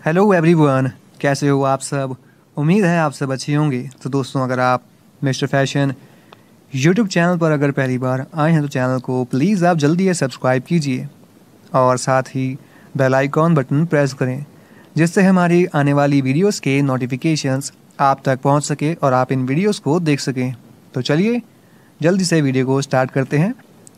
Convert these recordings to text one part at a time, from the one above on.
Hello everyone कैसे हो आप सब? उम्मीद है आप सब अच्छे होंगे। तो दोस्तों, अगर आप मिस्टर फ़ैशन यूट्यूब चैनल पर अगर पहली बार आए हैं तो चैनल को प्लीज़ आप जल्दी से सब्सक्राइब कीजिए और साथ ही बेल आइकॉन बटन प्रेस करें, जिससे हमारी आने वाली वीडियोस के नोटिफिकेशंस आप तक पहुँच सके और आप इन वीडियोस को देख सकें। तो चलिए, जल्दी से वीडियो को स्टार्ट करते हैं।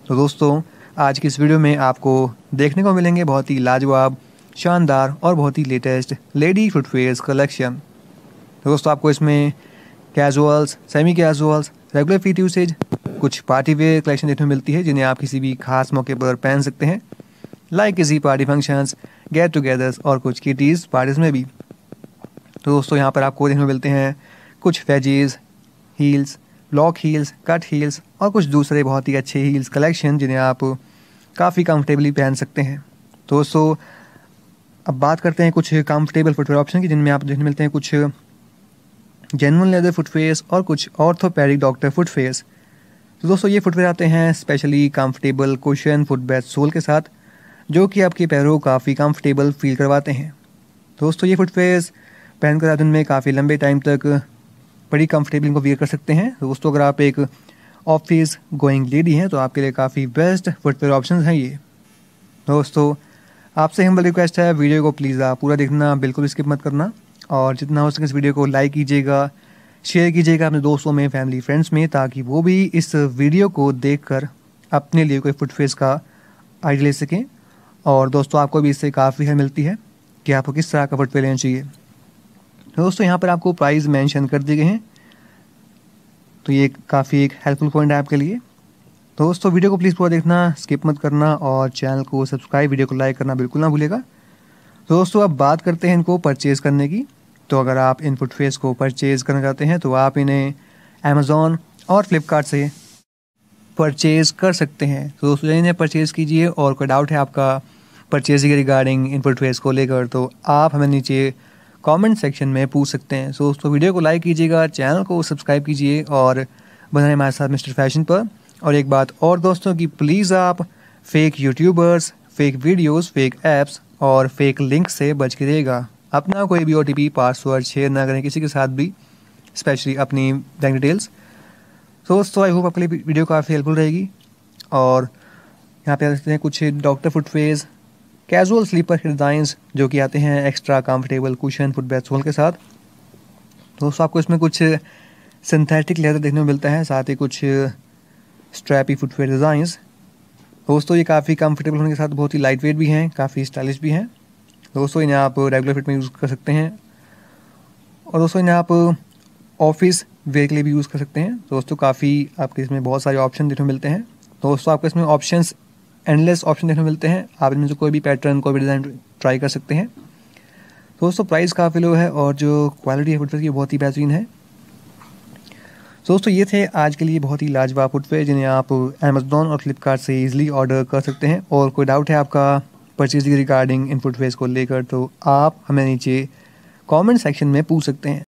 तो दोस्तों, आज की इस वीडियो में आपको देखने को मिलेंगे बहुत ही लाजवाब शानदार और बहुत ही लेटेस्ट लेडी फुटवेयर्स कलेक्शन दोस्तों, आपको इसमें casuals semi casuals regular fit usage कुछ पार्टी वेयर कलेक्शन देखने मिलती है, जिन्हें आप किसी भी खास मौके पर पहन सकते हैं। लाइक किसी पार्टी फ़ंक्शंस गेट टुगेदर्स और कुछ किटीज़ पार्टीज़ में भी। तो दोस्तों, यहाँ पर आपको देखने मिलते हैं कुछ wedges heels block heels cut heels और कुछ दूसरे बहुत ही अच्छे हील्स कलेक्शन जिन्हें आप काफ़ी कंफर्टेबली पहन सकते हैं। तो दोस्तों अब बात करते हैं कुछ कंफर्टेबल फुटवेयर ऑप्शन की, जिनमें आप देखने मिलते हैं कुछ जेनुअन लेदर फुटवेयर्स और कुछ ऑर्थोपैडिक डॉक्टर फुटवेयर्स तो दोस्तों, ये फुटवेयर आते हैं specially comfortable cushion foot bed sole के साथ, जो कि आपके पैरों को काफ़ी कंफर्टेबल फील करवाते हैं। दोस्तों, ये फुटवेयर्स पहन कर आप दिन में काफ़ी लंबे टाइम तक बड़ी कंफर्टेबल इनको वियर कर सकते हैं। दोस्तों, अगर आप एक ऑफ़िस गोइंग लेडी हैं तो आपके लिए काफ़ी बेस्ट फुटवेयर ऑप्शन हैं ये। दोस्तों आपसे हिम्बल रिक्वेस्ट है वीडियो को प्लीज़ आप पूरा देखना, बिल्कुल स्किप मत करना। और जितना हो सके इस वीडियो को लाइक कीजिएगा शेयर कीजिएगा अपने दोस्तों में फैमिली फ्रेंड्स में, ताकि वो भी इस वीडियो को देखकर अपने लिए कोई फुट फेस का आइडिया ले सकें। और दोस्तों, आपको भी इससे काफ़ी हेल्प मिलती है कि आपको किस तरह का फुट लेना चाहिए। दोस्तों, यहाँ पर आपको प्राइस मेंशन कर दिए गए हैं। तो ये काफ़ी एक हेल्पफुल पॉइंट है आपके लिए। तो दोस्तों, वीडियो को प्लीज़ पूरा देखना स्किप मत करना और चैनल को सब्सक्राइब वीडियो को लाइक करना बिल्कुल ना भूलेगा तो दोस्तों, अब बात करते हैं इनको परचेज़ करने की। तो अगर आप इन फुटफेस को परचेज़ करना चाहते हैं तो आप इन्हें अमेज़ोन और फ्लिपकार्ट से परचेज़ कर सकते हैं। तो दोस्तों इन्हें परचेज़ कीजिए और कोई डाउट है आपका परचेज के रिगार्डिंग इन फुटफेस को लेकर तो आप हमें नीचे कमेंट सेक्शन में पूछ सकते हैं। सो दोस्तों, वीडियो को लाइक कीजिएगा चैनल को सब्सक्राइब कीजिए और बनाए हमारे साथ मिस्टर फ़ैशन पर। और एक बात और दोस्तों कि प्लीज़ आप fake YouTubers fake videos fake apps और फेक लिंक से बच के रहेगा अपना कोई भी ओटीपी पासवर्ड शेयर ना करें किसी के साथ भी स्पेशली अपनी बैंक डिटेल्स तो दोस्तों आई होप आपके लिए वीडियो काफ़ी हेल्पफुल रहेगी और यहाँ पे देखते हैं कुछ doctor footwears casual slipper designs जो कि आते हैं extra comfortable cushion foot bed sole के साथ। दोस्तों, आपको इसमें कुछ सिंथेटिक लेदर देखने को मिलता है, साथ ही कुछ स्ट्रैपी फुटवेयर डिज़ाइंस दोस्तों, ये काफ़ी कंफर्टेबल होने के साथ बहुत ही लाइट वेट भी हैं, काफ़ी स्टाइलिश भी हैं। दोस्तों, इन्हें आप रेगुलर फिट में यूज़ कर सकते हैं। और दोस्तों, इन्हें आप ऑफ़िस वेयर के लिए भी यूज़ कर सकते हैं। दोस्तों, काफ़ी आपके इसमें बहुत सारे ऑप्शन देखने मिलते हैं। दोस्तों, आपको इसमें ऑप्शन एंडलेस ऑप्शन देखने मिलते हैं। आप इनमें से कोई भी पैटर्न कोई भी डिज़ाइन ट्राई कर सकते हैं। दोस्तों प्राइस काफ़ी लो है और जो क्वालिटी है फुटवेयर की बहुत ही बेहतरीन है। दोस्तों, ये थे आज के लिए बहुत ही लाजवाब फुटवेयर जिन्हें आप अमेजोन और फ्लिपकार्ट से ईजिली ऑर्डर कर सकते हैं। और कोई डाउट है आपका परचेज रिगार्डिंग इन फुटवेयर्स को लेकर तो आप हमें नीचे कमेंट सेक्शन में पूछ सकते हैं।